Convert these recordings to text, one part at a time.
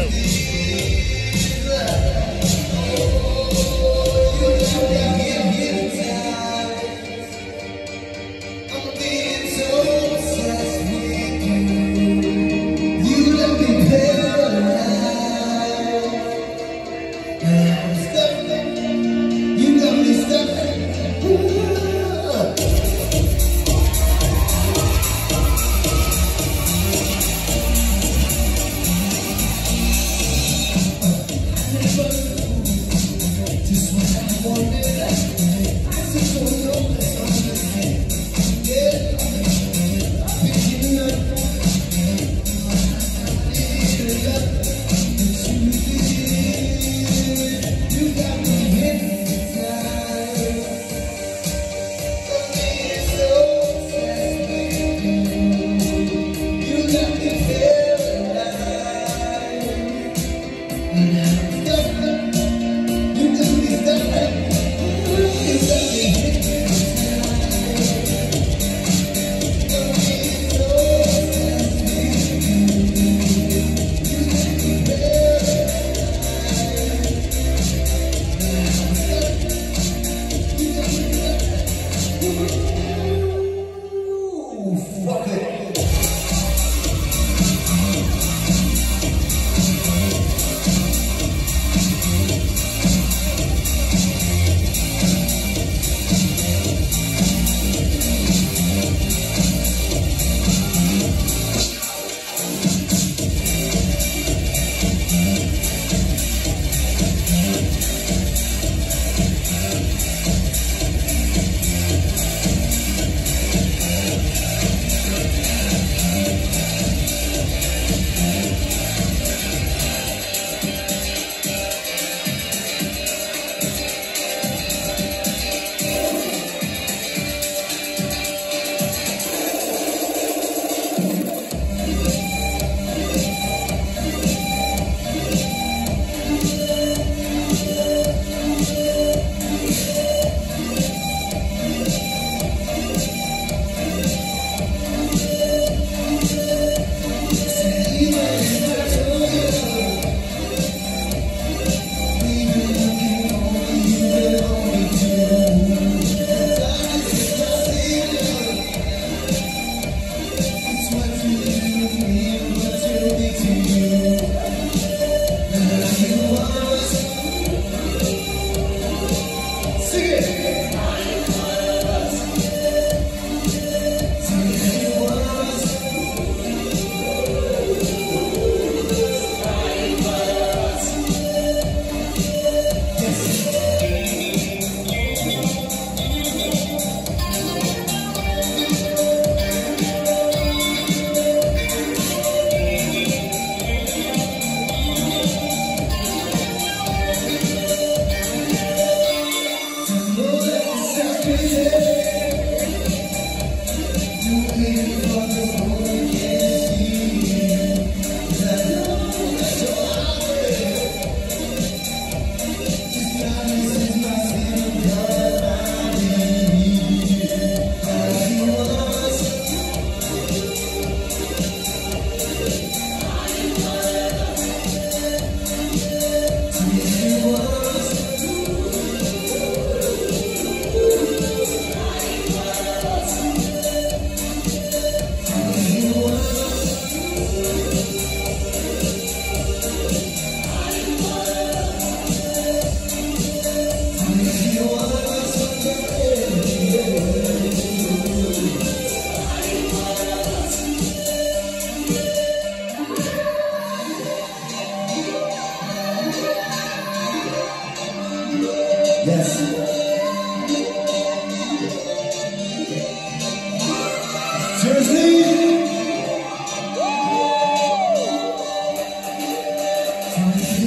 Yeah. Yes. Seriously? Tonight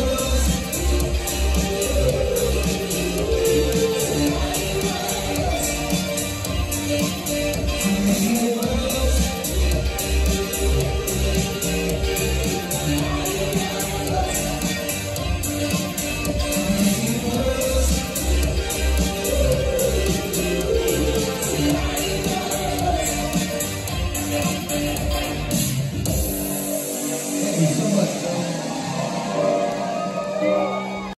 you.